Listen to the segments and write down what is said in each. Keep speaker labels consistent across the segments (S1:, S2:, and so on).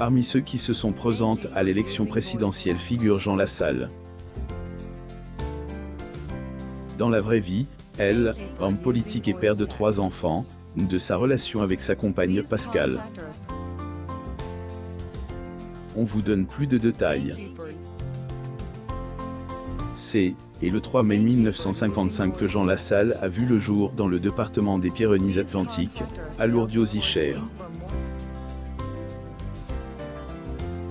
S1: Parmi ceux qui se sont présentés à l'élection présidentielle figure Jean Lassalle. Dans la vraie vie, elle, homme politique et père de trois enfants, de sa relation avec sa compagne Pascal. On vous donne plus de détails. C'est, et le 3 mai 1955 que Jean Lassalle a vu le jour dans le département des Pyrénées-Atlantiques, à Lourdes-Cher.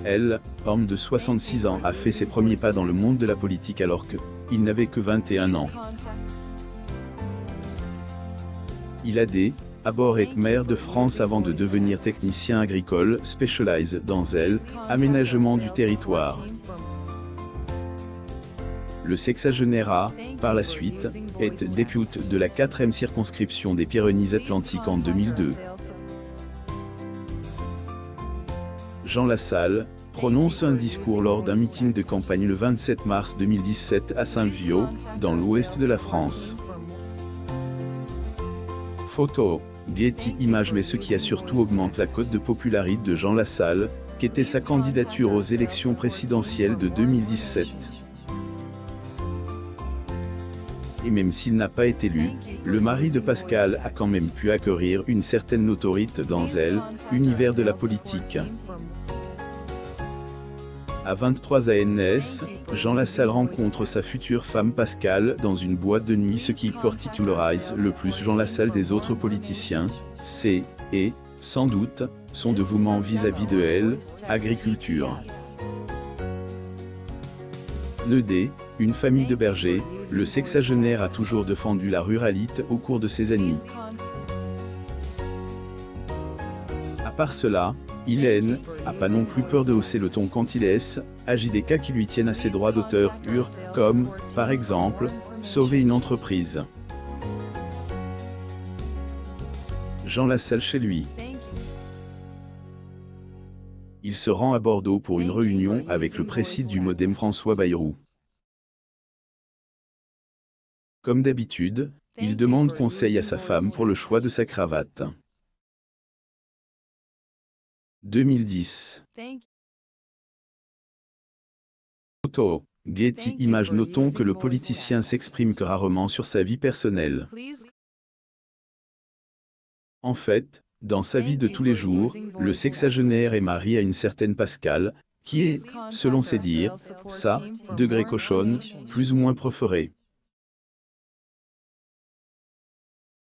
S1: Elle, homme de 66 ans, a fait ses premiers pas dans le monde de la politique alors que, il n'avait que 21 ans. Il a des, Abord être maire de France avant de devenir technicien agricole, specialize dans elle, aménagement du territoire. Le sexagénaire a, par la suite, est député de la 4e circonscription des Pyrénées-Atlantiques en 2002. Jean Lassalle, prononce un discours lors d'un meeting de campagne le 27 mars 2017 à Saint-Viau, dans l'ouest de la France. Photo, Getty Images mais ce qui a surtout augmenté la cote de popularité de Jean Lassalle, qui était sa candidature aux élections présidentielles de 2017. Et même s'il n'a pas été élu, le mari de Pascal a quand même pu acquérir une certaine notoriété dans elle, univers de la politique. À 23 ANS, Jean Lassalle rencontre sa future femme Pascal dans une boîte de nuit ce qui particularise le plus Jean Lassalle des autres politiciens, c'est, et, sans doute, son dévouement vis-à-vis de elle, agriculture. Neudé, une famille de bergers, le sexagénaire a toujours défendu la ruralité au cours de ses années. À part cela, Hélène a pas non plus peur de hausser le ton quand il laisse, agit des cas qui lui tiennent à ses droits d'auteur purs, comme, par exemple, sauver une entreprise. Jean Lassalle chez lui. Il se rend à Bordeaux pour une réunion avec le président du Modem François Bayrou. Comme d'habitude, il demande conseil à sa femme pour le choix de sa cravate. 2010. Photo. Getty Images Notons que le politicien s'exprime que rarement sur sa vie personnelle. En fait, dans sa vie de tous les jours, le sexagénaire est marié à une certaine Pascal, qui est, selon ses dires, sa degré cochonne, plus ou moins préférée.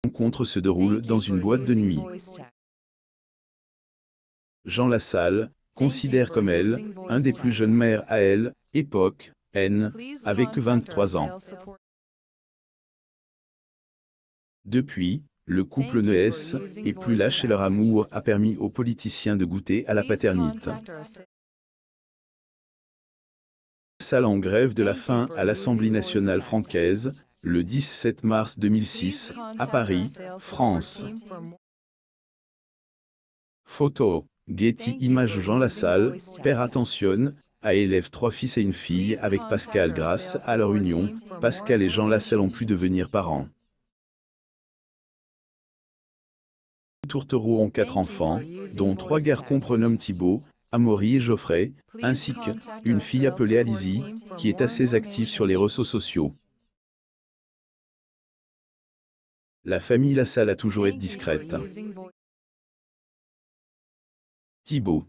S1: La rencontre se déroule dans une boîte de nuit. Jean Lassalle, considère comme elle, un des plus jeunes maires à elle, époque, N, avec 23 ans. Depuis, le couple ne est et plus lâche et leur amour a permis aux politiciens de goûter à la paternité. Salle en grève de la faim à l'Assemblée nationale francaise, le 17 mars 2006, à Paris, France. Photo. Getty Images Jean Lassalle, père attentionne, a élève trois fils et une fille avec Pascal grâce à leur union, Pascal et Jean Lassalle ont pu devenir parents. Tourtereau ont quatre enfants, dont trois garçons prénomment Thibault, Amaury et Geoffrey, ainsi qu'une fille appelée Alizy, qui est assez active sur les réseaux sociaux. La famille Lassalle a toujours été discrète. Thibault.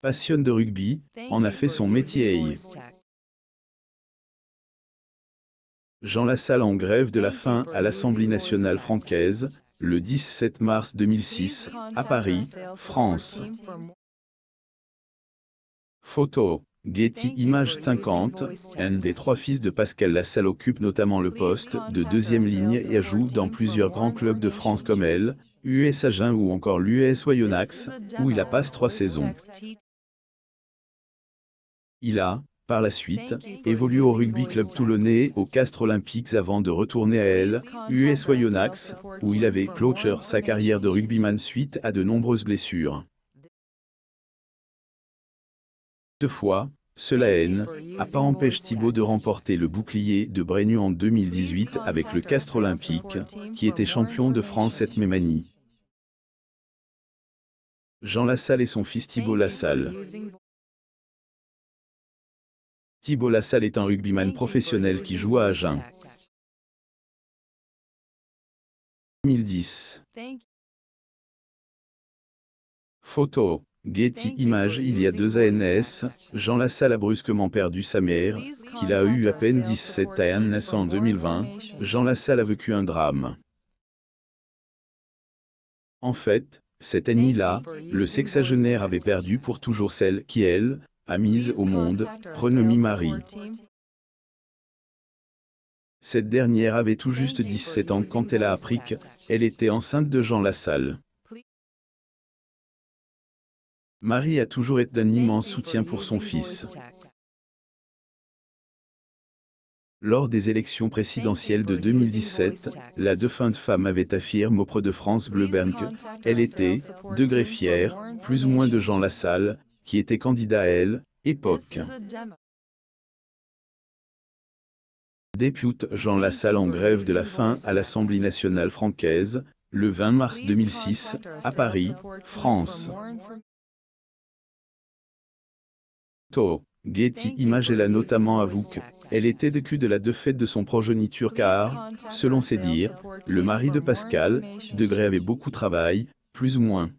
S1: Passionne de rugby, en a fait son métier. Jean Lassalle en grève de la faim à l'Assemblée nationale francaise, le 17 mars 2006, à Paris, France. Photo. Getty Images 50, un des trois fils de Pascal Lassalle occupe notamment le poste de deuxième ligne et joue dans plusieurs grands clubs de France comme elle, US Agen ou encore l'US Oyonnax, où il a passé trois saisons. Il a, par la suite, évolué au rugby club toulonnais aux Castres Olympiques avant de retourner à elle, US Oyonnax, où il avait clôturé sa carrière de rugbyman suite à de nombreuses blessures. Toutefois, cela haine, a pas empêché Thibaut de remporter le bouclier de Brégnon en 2018 avec le Castres Olympique, qui était champion de France cette même année. Jean Lassalle et son fils Thibault Lassalle. Thibault Lassalle est un rugbyman professionnel qui joue à Agen. 2010. Photo. Getty Images Il y a deux ANS, Jean Lassalle a brusquement perdu sa mère, qu'il a eu à peine 17 ans en 2020, Jean Lassalle a vécu un drame. En fait, cette année-là, le sexagénaire avait perdu pour toujours celle qui, elle, a mise au monde, renommée Marie. Cette dernière avait tout juste 17 ans quand elle a appris qu'elle était enceinte de Jean Lassalle. Marie a toujours été d'un immense soutien pour son fils. Lors des élections présidentielles de 2017, la défunte femme avait affirmé auprès de France Bleu Bern qu'elle était, degré fière, plus ou moins de Jean Lassalle, qui était candidat à elle, époque. Député Jean Lassalle en grève de la faim à l'Assemblée nationale francaise, le 20 mars 2006, à Paris, France. Getty Images elle a notamment avoué qu'elle était de cul de la défaite de son progéniture car, selon ses dires, le mari de Pascal, Degré avait beaucoup travaillé, plus ou moins.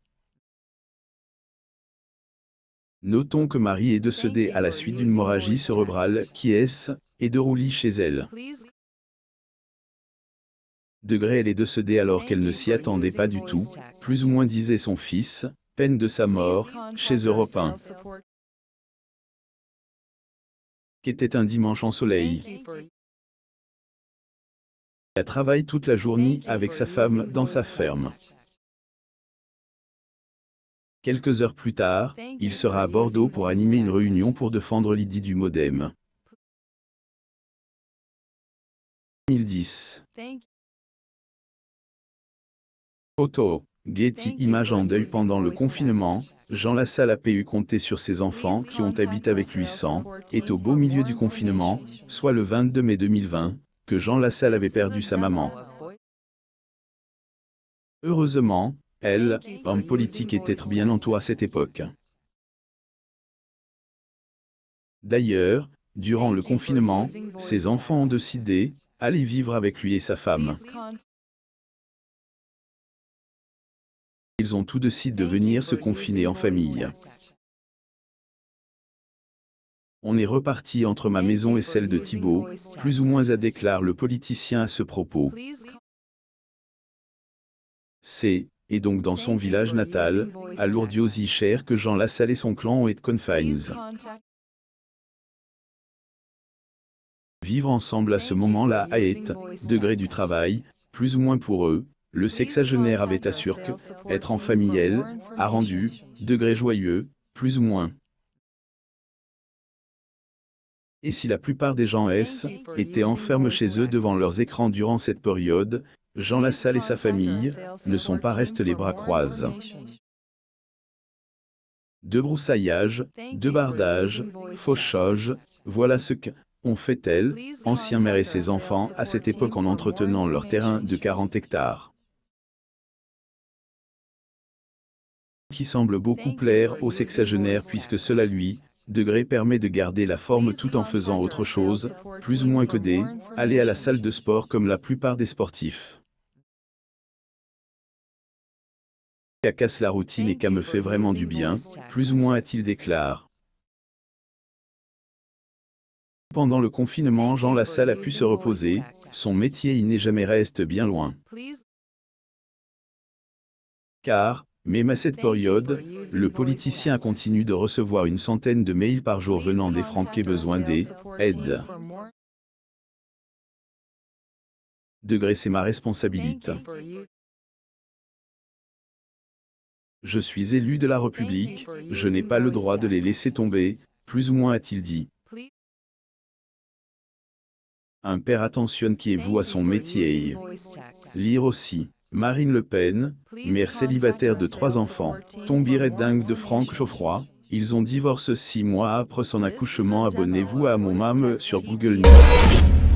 S1: Notons que Marie est décédée à la suite d'une hémorragie cérébrale qui est, et de roulis chez elle. Degré elle est décédée alors qu'elle ne s'y attendait pas du tout, plus ou moins disait son fils, peine de sa mort, chez Europe 1 qu'était un dimanche en soleil. Elle travaille toute la journée avec sa femme dans sa ferme. Quelques heures plus tard, il sera à Bordeaux pour animer une réunion pour défendre l'idée du modem. 2010. Photo. Getty Images en deuil pendant le confinement, Jean Lassalle a pu compter sur ses enfants qui ont habité avec lui sans, est au beau milieu du confinement, soit le 22 mai 2020, que Jean Lassalle avait perdu sa maman. Heureusement, elle, homme politique était bien entourée à cette époque. D'ailleurs, durant le confinement, ses enfants ont décidé, d'aller vivre avec lui et sa femme. Ils ont tout décidé de venir se confiner en famille. On est reparti entre ma maison et celle de Thibault, plus ou moins a déclaré le politicien à ce propos. C'est, et donc dans son village natal, à Lourdiosi cher que Jean Lassalle et son clan ont été confines. Vivre ensemble à ce moment-là a été, degré du travail, plus ou moins pour eux, le sexagénaire avait assuré que, être en famille, elle, a rendu, degré joyeux, plus ou moins. Et si la plupart des gens S étaient enfermés chez eux devant leurs écrans durant cette période, Jean Lassalle et sa famille ne sont pas restés les bras croisés. De broussaillage, de bardage, fauchage, voilà ce que ont fait elle, ancien mère et ses enfants, à cette époque en entretenant leur terrain de 40 hectares. qui semble beaucoup plaire au sexagénaire puisque cela lui, degré permet de garder la forme tout en faisant autre chose, plus ou moins que des, aller à la salle de sport comme la plupart des sportifs. Casse la routine et qu'à me fait vraiment du bien, plus ou moins a-t-il déclaré. Pendant le confinement Jean Lassalle a pu se reposer, son métier il n'est jamais reste bien loin. Car, même à cette période, le politicien continue de recevoir une centaine de mails par jour venant des francs qui besoin des aides. Degré c'est ma responsabilité. Je suis élu de la République, je n'ai pas le droit de les laisser tomber, plus ou moins a-t-il dit. Un père attentionne qui est vous à son métier. Lire aussi. Marine Le Pen, mère célibataire de trois enfants, tombirait dingue de Franck Chauffroy, ils ont divorcé six mois après son accouchement. Abonnez-vous à mon mame sur Google News.